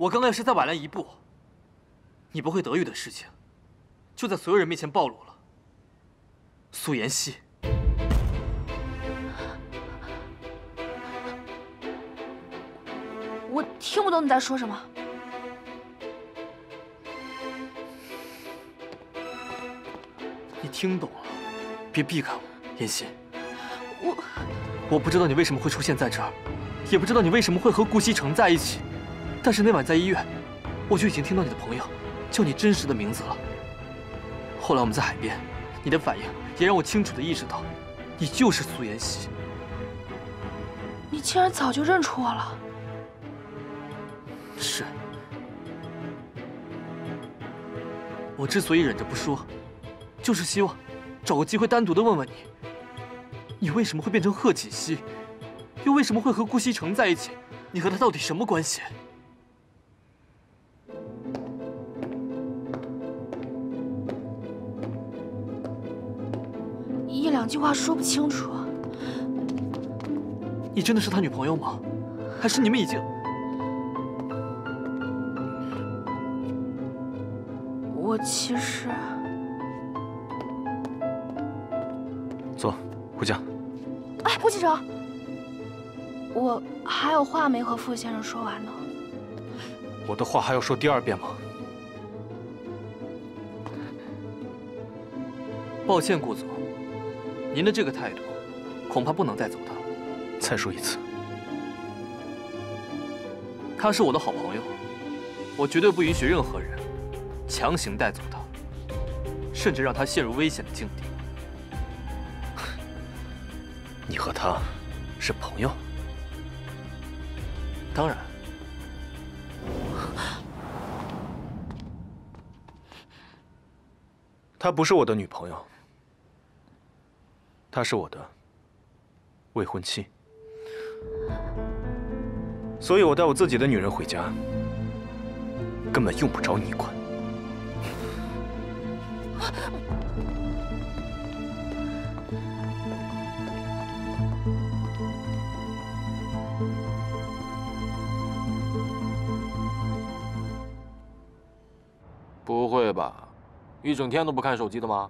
我刚刚要是再晚来一步，你不会得遇的事情，就在所有人面前暴露了。苏妍希，我听不懂你在说什么。你听懂了，别避开我，妍希。我我不知道你为什么会出现在这儿，也不知道你为什么会和顾西城在一起，但是那晚在医院，我就已经听到你的朋友叫你真实的名字了。后来我们在海边，你的反应也让我清楚的意识到，你就是苏妍希。你竟然早就认出我了。是。我之所以忍着不说，就是希望找个机会单独的问问你，你为什么会变成贺锦熙，又为什么会和顾西城在一起？你和他到底什么关系？句话说不清楚。你真的是他女朋友吗？还是你们已经……我其实……坐，回家。哎，顾记者，我还有话没和傅先生说完呢。我的话还要说第二遍吗？抱歉，顾总，您的这个态度，恐怕不能带走他。再说一次，他是我的好朋友，我绝对不允许任何人强行带走他，甚至让他陷入危险的境地。你和他是朋友？当然。她不是我的女朋友，她是我的未婚妻。所以我带我自己的女人回家，根本用不着你管。不会吧？一整天都不看手机的吗？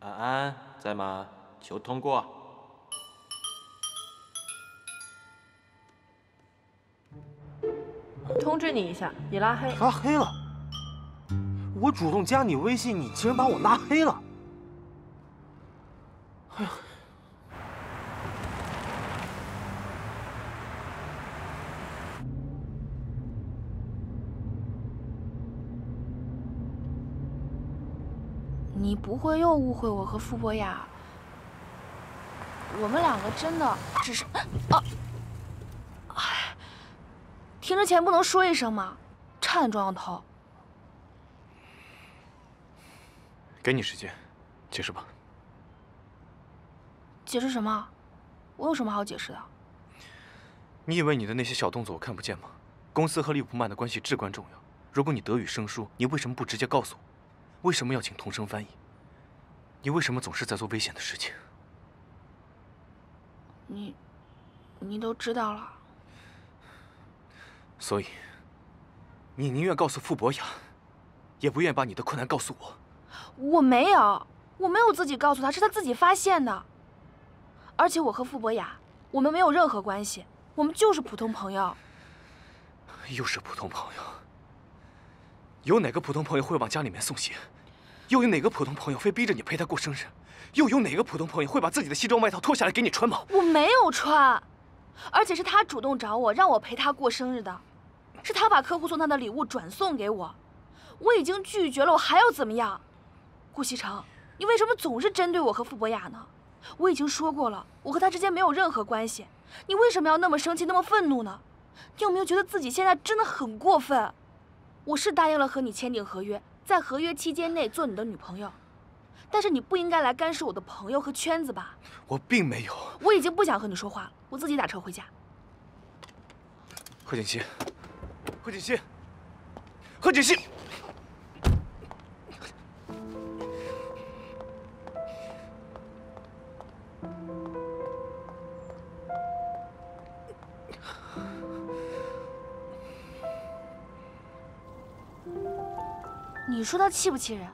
安安在吗？求通过。通知你一下，你拉黑。拉黑了？我主动加你微信，你竟然把我拉黑了！不会又误会我和傅博雅？我们两个真的只是……啊！哎，停之前不能说一声吗？差点撞到头。给你时间，解释吧。解释什么？我有什么好解释的？你以为你的那些小动作我看不见吗？公司和利普曼的关系至关重要。如果你德语生疏，你为什么不直接告诉我？为什么要请同声翻译？你为什么总是在做危险的事情？你，你都知道了。所以，你宁愿告诉傅博雅，也不愿把你的困难告诉我。我没有，我没有自己告诉他，是他自己发现的。而且我和傅博雅，我们没有任何关系，我们就是普通朋友。又是普通朋友。有哪个普通朋友会往家里面送鞋？又有哪个普通朋友非逼着你陪他过生日？又有哪个普通朋友会把自己的西装外套脱下来给你穿吗？我没有穿，而且是他主动找我，让我陪他过生日的，是他把客户送他的礼物转送给我，我已经拒绝了，我还要怎么样？顾西城，你为什么总是针对我和傅博雅呢？我已经说过了，我和他之间没有任何关系，你为什么要那么生气，那么愤怒呢？你有没有觉得自己现在真的很过分？我是答应了和你签订合约，在合约期间内做你的女朋友，但是你不应该来干涉我的朋友和圈子吧？我并没有。我已经不想和你说话了，我自己打车回家。贺锦熙，贺锦熙，贺锦熙。你说他气不气人？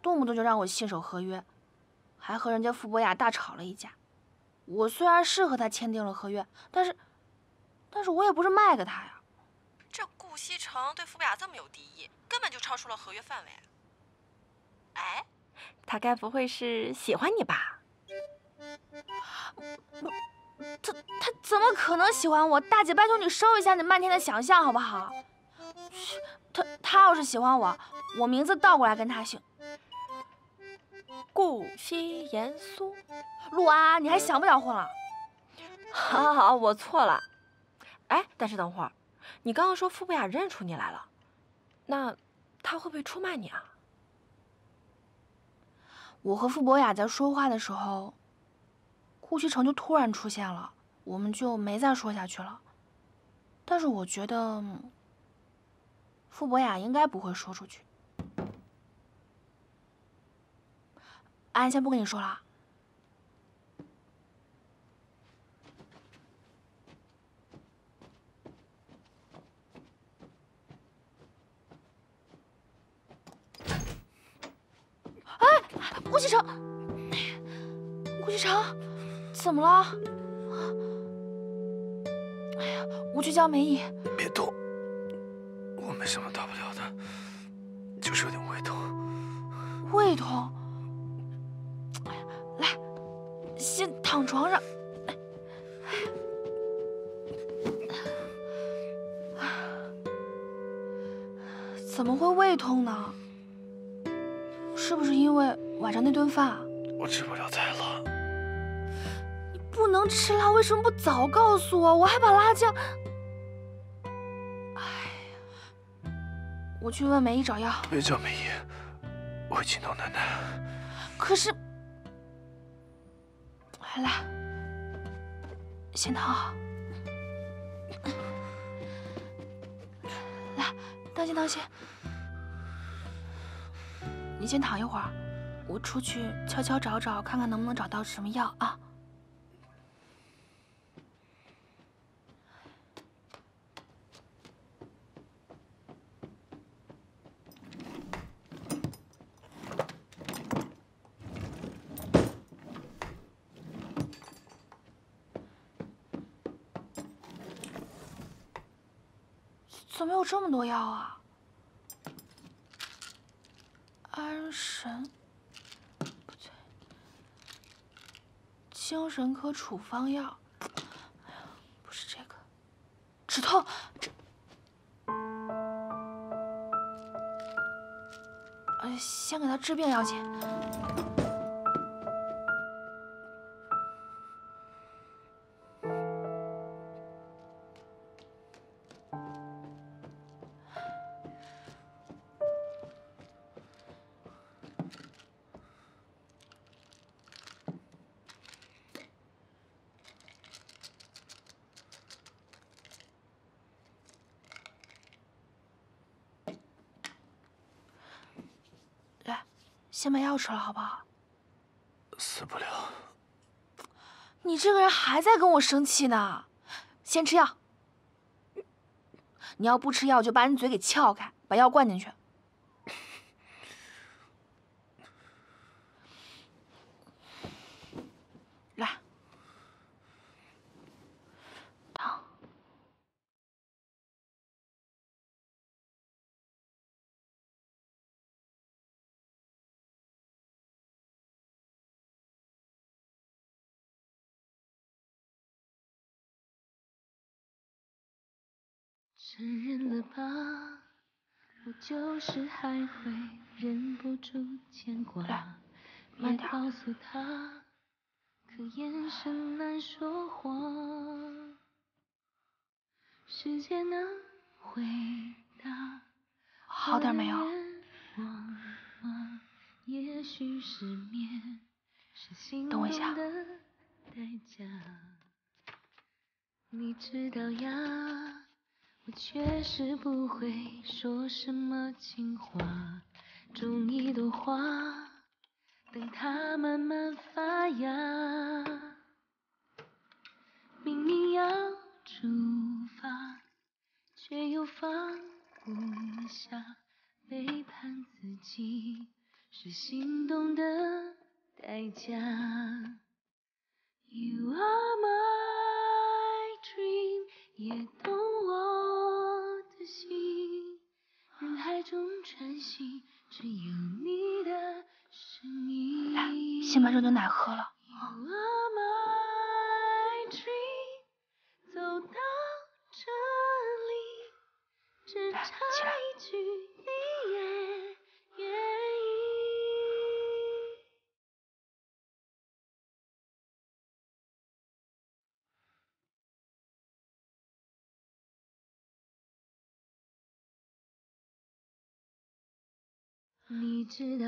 动不动就让我信守合约，还和人家傅博雅大吵了一架。我虽然是和他签订了合约，但是，但是我也不是卖给他呀。这顾西城对傅博雅这么有敌意，根本就超出了合约范围。哎，他该不会是喜欢你吧？他他怎么可能喜欢我？大姐，拜托你收一下你漫天的想象好不好？他他要是喜欢我，我名字倒过来跟他姓。顾惜言苏，陆安，你还想不想混了？好，好，好，我错了。哎，但是等会儿，你刚刚说傅博雅认出你来了，那他会不会出卖你啊？我和傅博雅在说话的时候，顾西城就突然出现了，我们就没再说下去了。但是我觉得，傅博雅应该不会说出去。安，先不跟你说了。哎，顾西城，顾西城，怎么了？哎呀，我去叫梅姨。没什么大不了的，就是有点胃痛。胃痛。来先躺床上。怎么会胃痛呢？是不是因为晚上那顿饭？我吃不了太辣。你不能吃辣，为什么不早告诉我？我还把辣酱……我去问梅姨找药。别叫梅姨，我会惊到奶奶。可是。来，先躺好。来，当心当心。你先躺一会儿，我出去悄悄找找，看看能不能找到什么药啊。这么多药啊？安神不对，精神科处方药。不是这个，止痛。这，哎，先给他治病要紧。药吃了，好不好？死不了。你这个人还在跟我生气呢。先吃药。你要不吃药，就把你嘴给撬开，把药灌进去。承认了吧，我就是还会忍不住牵挂。别告诉他，可眼神难说谎。时间能回答，好点没有？等我一下。你知道呀。我确实不会说什么情话，种一朵花，等它慢慢发芽。明明要出发，却又放不下，背叛自己是心动的代价。You are my dream，也懂我的心。人海中穿行，只有你的声音。来，先把热牛奶喝了。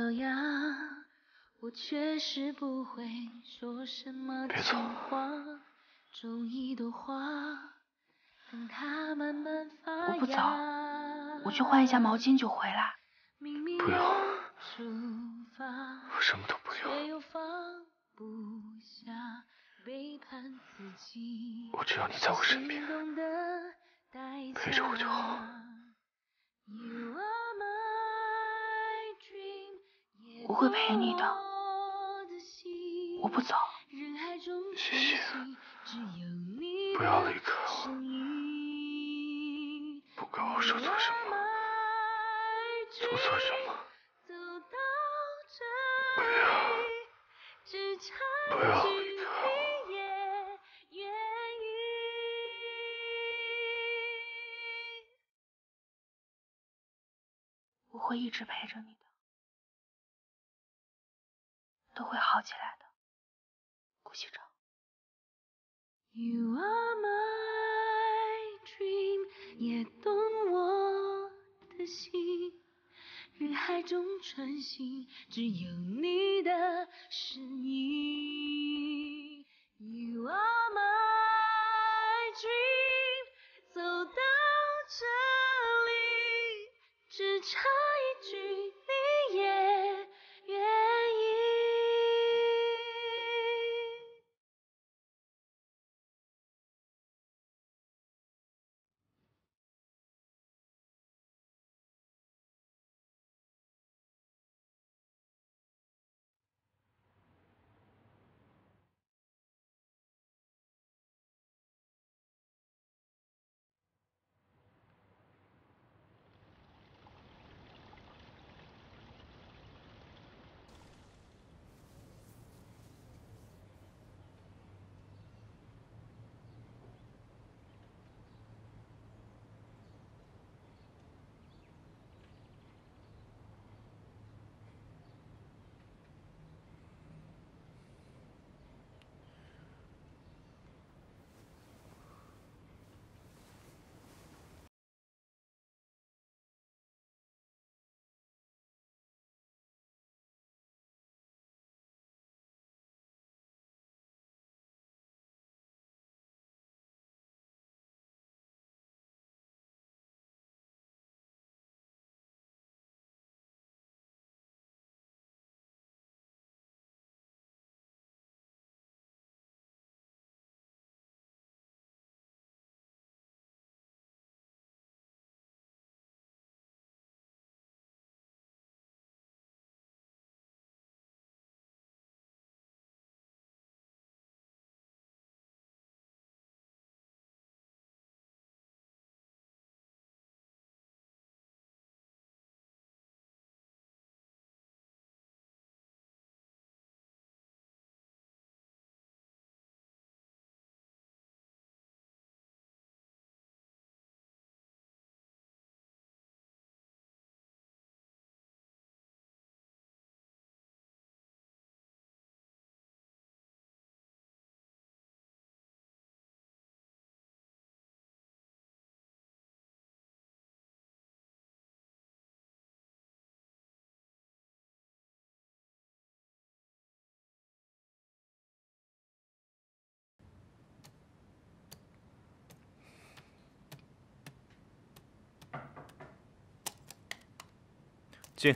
你知道呀，我确实不会说什么情话，种一朵花，等它慢慢发我不走芽。我去换一下毛巾就回来。不要要出发，我什么都不要，却又放不下，背叛自己。我只要你在我身边陪着我就好我会陪你的我不走。谢谢不要离开我不管我说错什么，做错什么，不要不要离开我。我会一直陪着你的，起来的，顾西城。You are my dream，也懂我的心。人海中穿行，只有你的身影。You are my dream，走到这里，只差一句进。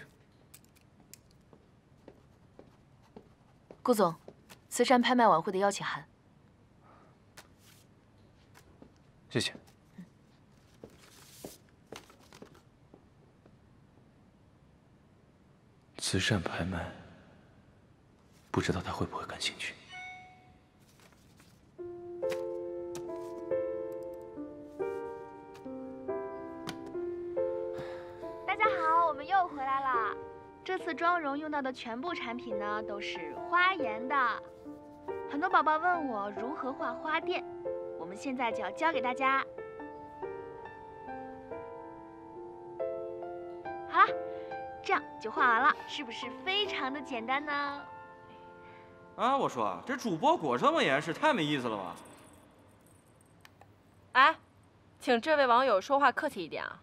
顾总，慈善拍卖晚会的邀请函。谢谢。慈善拍卖，不知道他会不会感兴趣。妆容用到的全部产品呢，都是花颜的。很多宝宝问我如何画花店，我们现在就要教给大家。好了，这样就画完了，是不是非常的简单呢？啊，我说这主播裹这么严实，太没意思了吧？哎，请这位网友说话客气一点啊。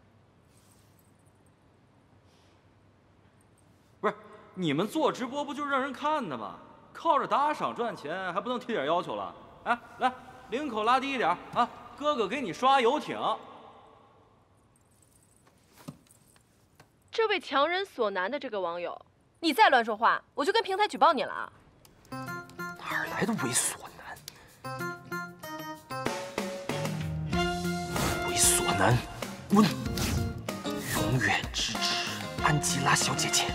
不是，你们做直播不就是让人看的吗？靠着打赏赚钱，还不能提点要求了？哎，来，领口拉低一点啊，哥哥给你刷游艇。这位强人所难的这个网友，你再乱说话，我就跟平台举报你了啊！哪来的猥琐男？猥琐男，滚！永远支持安吉拉小姐姐。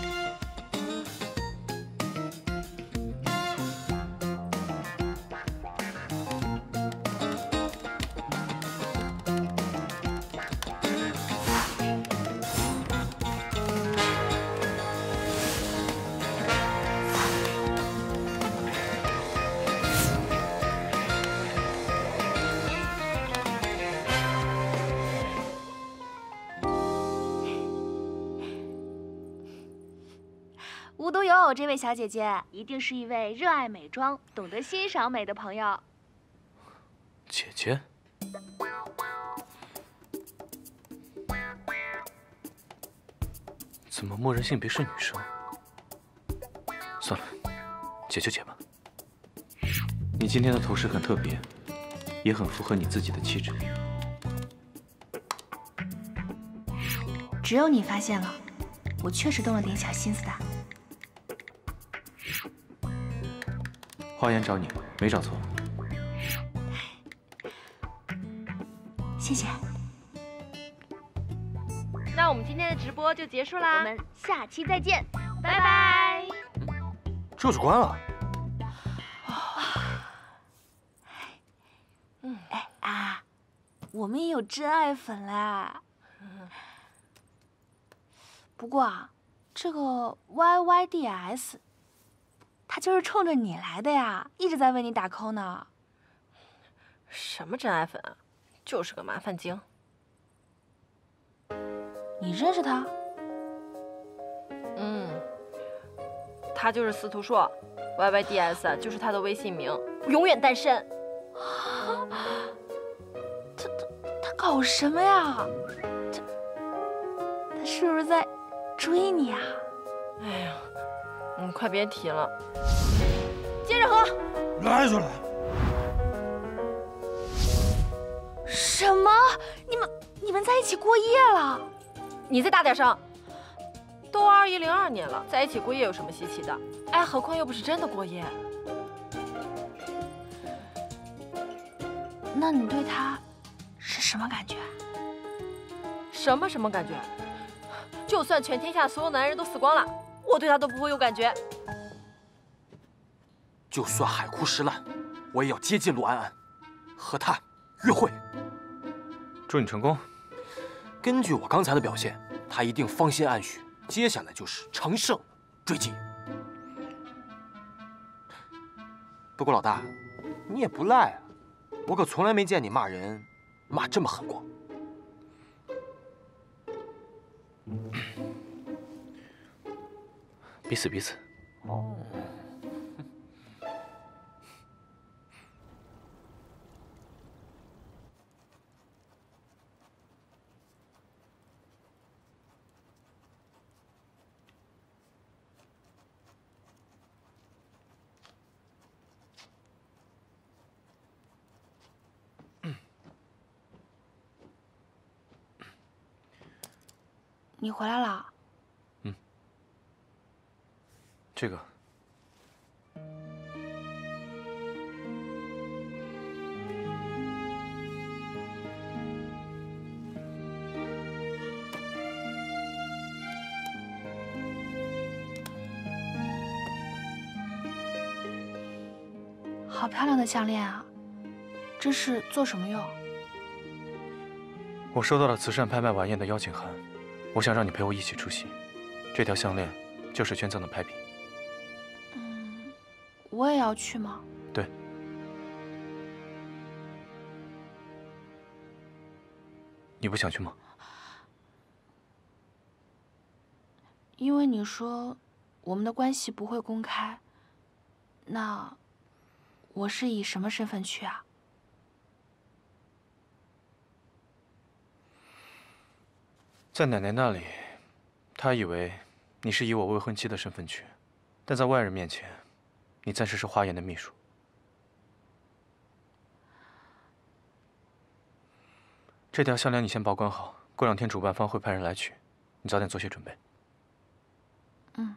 位小姐姐一定是一位热爱美妆、懂得欣赏美的朋友。姐姐，怎么默认性别是女生？算了，解就解吧。你今天的头饰很特别，也很符合你自己的气质。只有你发现了，我确实动了点小心思的。花颜找你，没找错。谢谢，那我们今天的直播就结束啦，我们下期再见，拜拜。这就关了。哎啊，我们也有真爱粉啦。不过啊，这个 YYDS，他就是冲着你来的呀，一直在为你打 call 呢。什么真爱粉啊，就是个麻烦精。你认识他？嗯，他就是司徒硕，YYDS 就是他的微信名，永远单身。他他他搞什么呀？他他是不是在追你啊？哎呀，你快别提了，接着喝。来就来。什么？你们你们在一起过夜了？你再大点声。都二一零二年了，在一起过夜有什么稀奇的？哎，何况又不是真的过夜。那你对他是什么感觉？什么什么感觉？就算全天下所有男人都死光了，我对他都不会有感觉。就算海枯石烂，我也要接近陆安安，和他约会。祝你成功。根据我刚才的表现，他一定芳心暗许，接下来就是乘胜追击。不过老大，你也不赖啊，我可从来没见你骂人骂这么狠过。彼此彼此。哦。你回来了？这个。好漂亮的项链啊这是做什么用？我收到了慈善拍卖晚宴的邀请函我想让你陪我一起出席。这条项链就是捐赠的拍品。要去吗？对。你不想去吗？因为你说我们的关系不会公开，那我是以什么身份去啊？在奶奶那里，她以为你是以我未婚妻的身份去，但在外人面前，你暂时是花颜的秘书。这条项链你先保管好，过两天主办方会派人来取，你早点做些准备。嗯。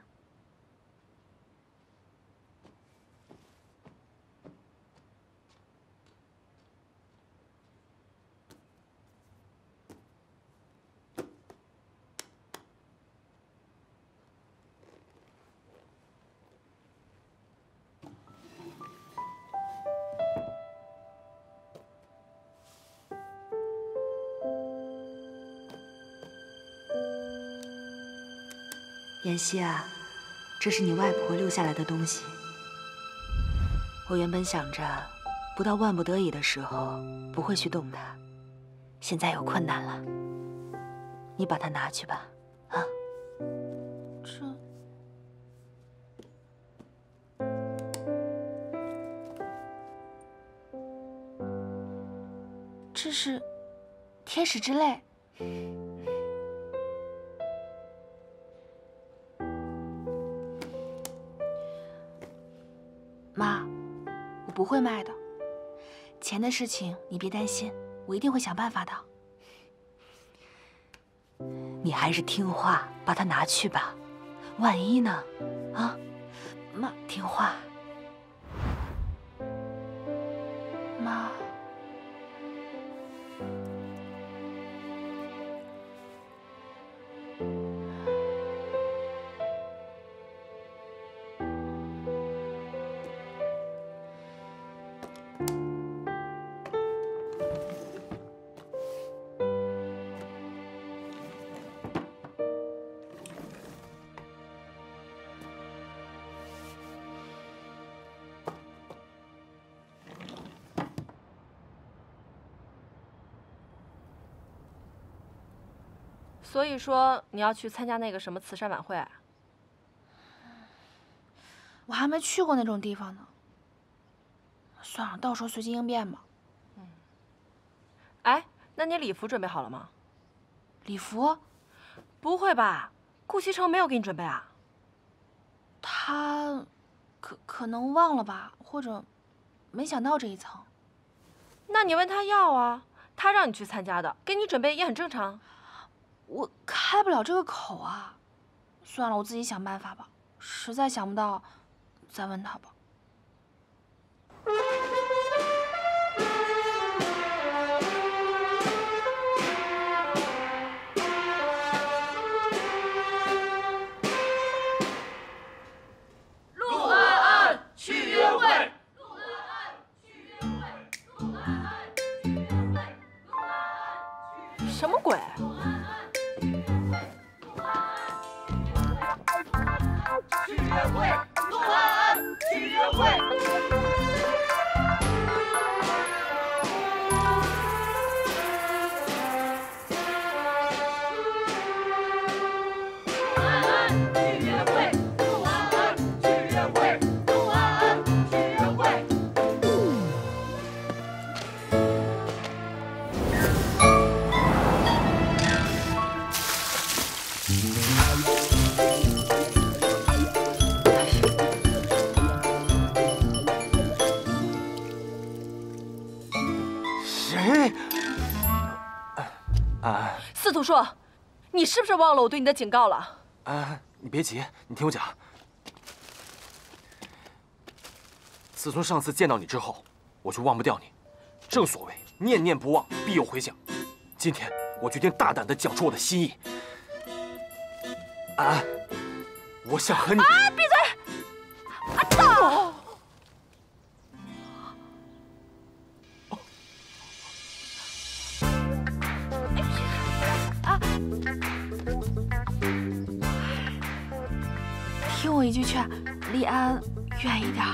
妍希啊，这是你外婆留下来的东西。我原本想着，不到万不得已的时候不会去动它，现在有困难了，你把它拿去吧，啊。这，这是天使之泪。的事情你别担心，我一定会想办法的。你还是听话，把它拿去吧，万一呢？啊，妈，听话。妈。所以说你要去参加那个什么慈善晚会？我还没去过那种地方呢。算了，到时候随机应变吧。嗯。哎，那你礼服准备好了吗？礼服？不会吧？顾西城没有给你准备啊？他可可能忘了吧，或者没想到这一层。那你问他要啊，他让你去参加的，给你准备也很正常。我开不了这个口啊，算了，我自己想办法吧。实在想不到，再问他吧。去约会，陆安安去约会。司徒硕，你是不是忘了我对你的警告了？啊，你别急，你听我讲。自从上次见到你之后，我就忘不掉你。正所谓念念不忘，必有回响。今天我决定大胆的讲出我的心意。安安，我想和你。啊！闭一句劝，离安远一点。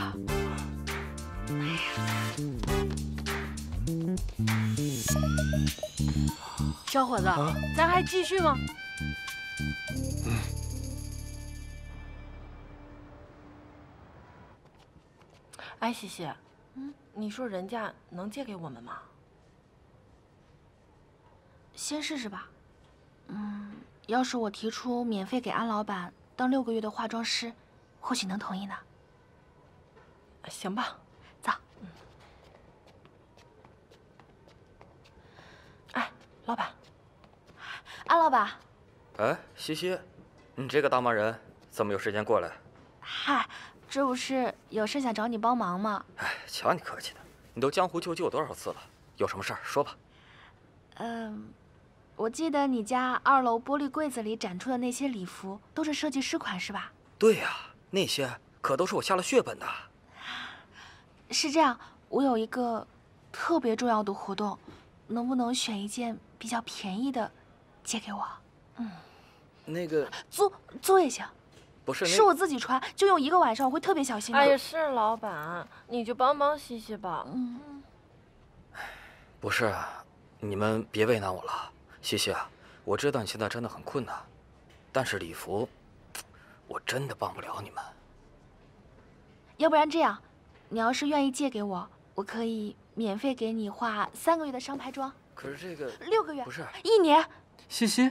小伙子，咱还继续吗？哎，西西，嗯，你说人家能借给我们吗？先试试吧。嗯，要是我提出免费给安老板当六个月的化妆师，或许能同意呢。行吧，走。哎，老板，安老板。哎，西西，你这个大忙人怎么有时间过来？嗨。这不是有事想找你帮忙吗？哎，瞧你客气的，你都江湖救急我多少次了？有什么事儿说吧。嗯，我记得你家二楼玻璃柜子里展出的那些礼服都是设计师款是吧？对呀，那些可都是我下了血本的。是这样，我有一个特别重要的活动，能不能选一件比较便宜的借给我？嗯，那个租租也行。不是，是我自己穿，就用一个晚上，我会特别小心的。哎呀，是老板，你就帮帮西西吧。嗯，不是，你们别为难我了，西西啊，我知道你现在真的很困难，但是礼服，我真的帮不了你们。要不然这样，你要是愿意借给我，我可以免费给你画三个月的商牌妆。可是这个六个月不是一年，西西。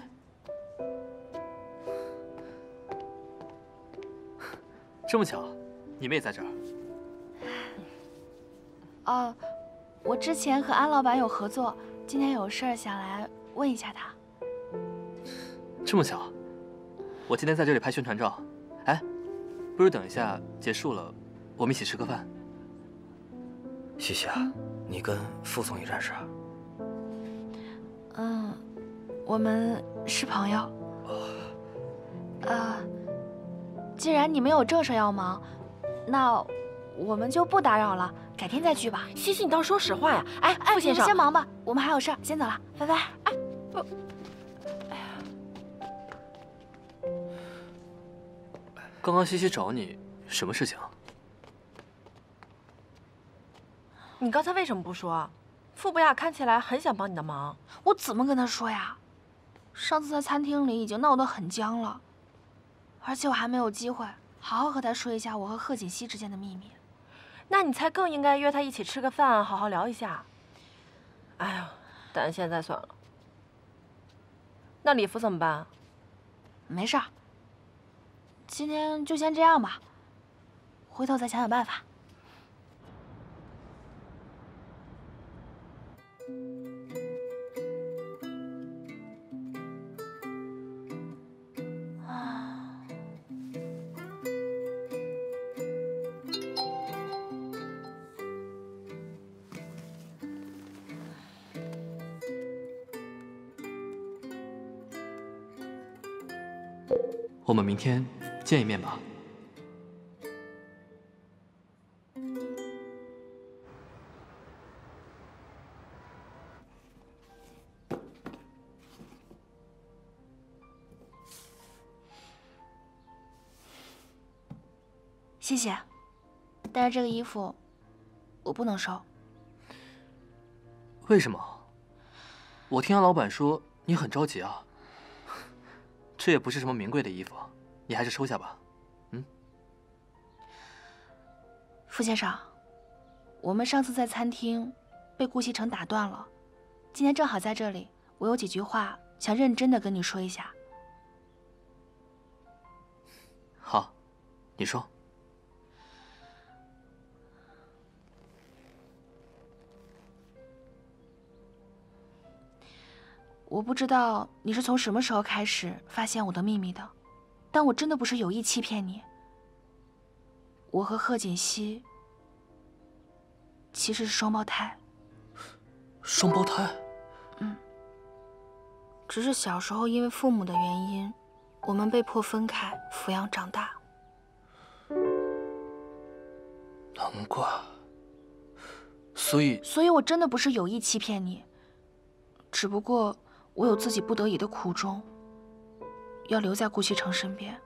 这么巧，你们也在这儿。哦，我之前和安老板有合作，今天有事儿想来问一下他。这么巧，我今天在这里拍宣传照。哎，不如等一下结束了，我们一起吃个饭。西西啊，你跟傅总也认识？嗯，我们是朋友。呃。既然你们有正事要忙，那我们就不打扰了，改天再聚吧。西西，你倒是说实话呀！哎，傅先生，先忙吧，我们还有事，先走了，拜拜。哎，不，刚刚西西找你，什么事情啊？你刚才为什么不说？傅博雅看起来很想帮你的忙，我怎么跟他说呀？上次在餐厅里已经闹得很僵了。而且我还没有机会好好和他说一下我和贺锦熙之间的秘密，那你才更应该约他一起吃个饭，好好聊一下。哎呀，但现在算了。那礼服怎么办？没事儿，今天就先这样吧，回头再想想办法。我们明天见一面吧。谢谢，但是这个衣服我不能收。为什么？我听安老板说你很着急啊。这也不是什么名贵的衣服，你还是收下吧。嗯，傅先生，我们上次在餐厅被顾西城打断了，今天正好在这里，我有几句话想认真的跟你说一下。好，你说。我不知道你是从什么时候开始发现我的秘密的，但我真的不是有意欺骗你。我和贺锦熙其实是双胞胎。双胞胎？嗯。只是小时候因为父母的原因，我们被迫分开抚养长大。难怪。所以。所以我真的不是有意欺骗你，只不过。我有自己不得已的苦衷，要留在顾西城身边。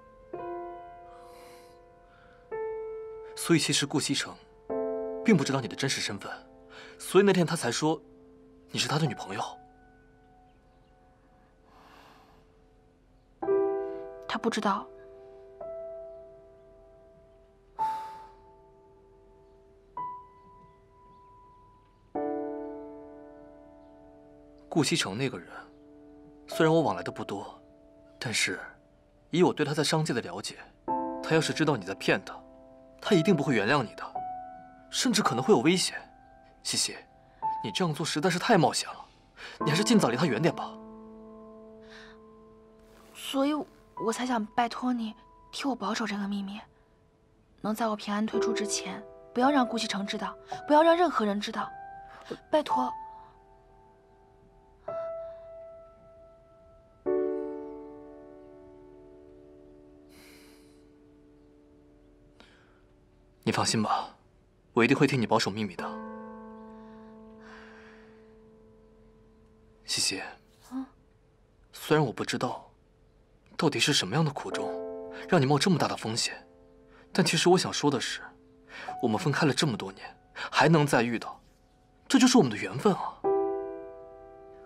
所以其实顾西城并不知道你的真实身份，所以那天他才说你是他的女朋友。他不知道。顾西城那个人，虽然我往来的不多，但是以我对他在商界的了解，他要是知道你在骗他，他一定不会原谅你的，甚至可能会有危险。西西，你这样做实在是太冒险了，你还是尽早离他远点吧。所以我才想拜托你替我保守这个秘密，能在我平安退出之前，不要让顾西城知道，不要让任何人知道，拜托。放心吧，我一定会替你保守秘密的，西西。虽然我不知道，到底是什么样的苦衷，让你冒这么大的风险，但其实我想说的是，我们分开了这么多年，还能再遇到，这就是我们的缘分啊！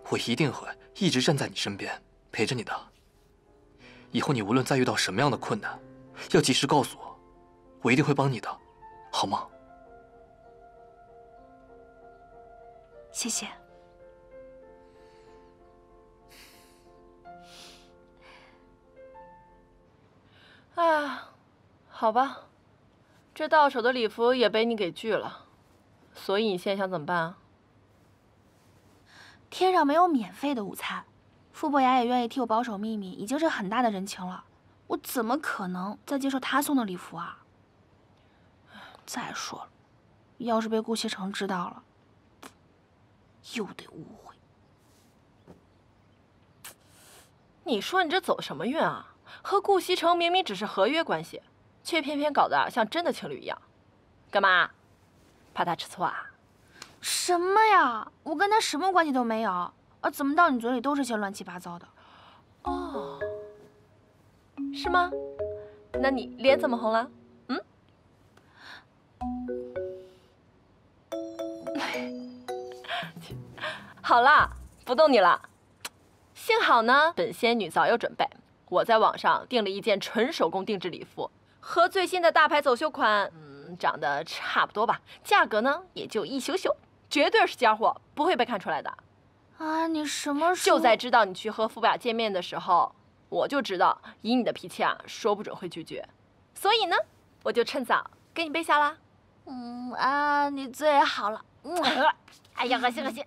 我一定会一直站在你身边，陪着你的。以后你无论再遇到什么样的困难，要及时告诉我，我一定会帮你的。好吗？谢谢。哎，好吧，这到手的礼服也被你给拒了，所以你现在想怎么办啊？天上没有免费的午餐，傅伯牙也愿意替我保守秘密，已经是很大的人情了，我怎么可能再接受他送的礼服啊？再说了，要是被顾西城知道了，又得误会。你说你这走什么运啊？和顾西城明明只是合约关系，却偏偏搞得像真的情侣一样，干嘛？怕他吃醋啊？什么呀？我跟他什么关系都没有啊！怎么到你嘴里都是些乱七八糟的？哦，是吗？那你脸怎么红了？好了，不逗你了。幸好呢，本仙女早有准备，我在网上订了一件纯手工定制礼服，和最新的大牌走秀款，嗯，长得差不多吧。价格呢，也就一宿宿，绝对是尖货，不会被看出来的。啊，你什么时候？就在知道你去和傅雅见面的时候，我就知道，以你的脾气啊，说不准会拒绝。所以呢，我就趁早给你备下啦。嗯啊，你最好了。嗯，哎呀，恶心恶心。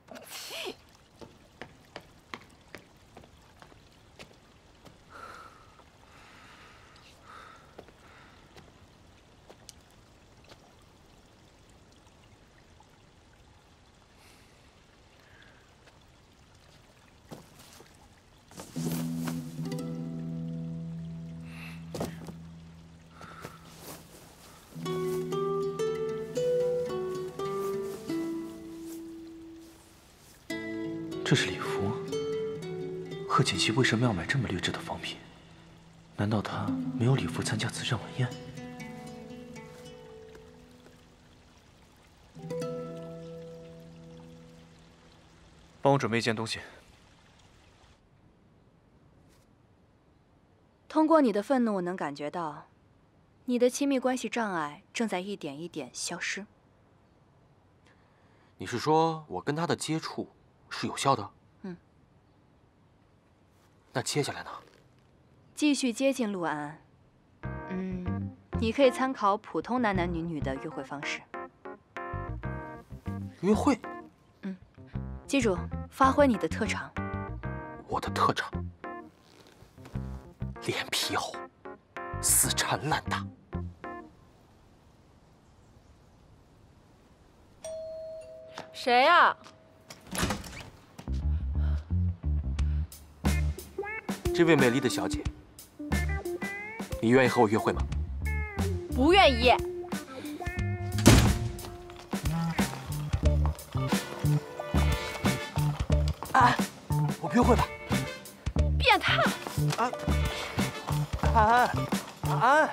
贺锦熙为什么要买这么劣质的仿品？难道他没有礼服参加慈善晚宴？帮我准备一件东西。通过你的愤怒，我能感觉到，你的亲密关系障碍正在一点一点消失。你是说我跟他的接触？是有效的。嗯。那接下来呢？继续接近陆安安。嗯，你可以参考普通男男女女的约会方式。约会？嗯，记住，发挥你的特长。我的特长？脸皮厚，死缠烂打。谁呀？这位美丽的小姐，你愿意和我约会吗？不愿意。安安，我们约会吧。变态！啊安安安安。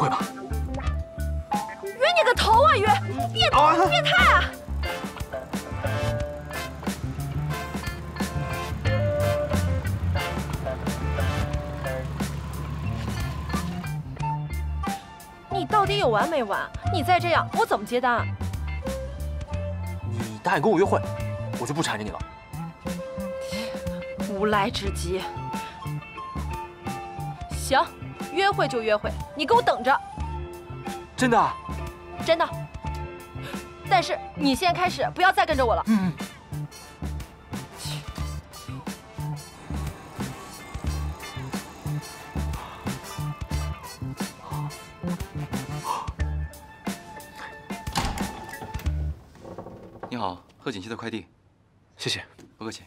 会吧？约你个头啊约！变变态啊！你到底有完没完？你再这样，我怎么接单？啊你答应跟我约会，我就不缠着你了。无赖之极。行，约会就约会，你给我等着。真的？真的。但是你现在开始不要再跟着我了。嗯。你好，贺锦熙的快递。谢谢，不客气。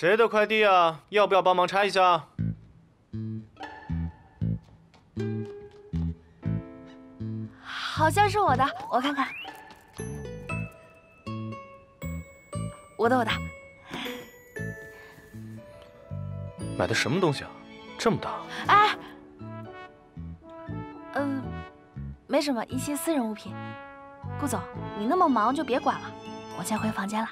谁的快递啊？要不要帮忙拆一下？好像是我的，我看看。我的，我的。买的什么东西啊？这么大？哎，嗯，没什么，一些私人物品。顾总，你那么忙就别管了，我先回房间了。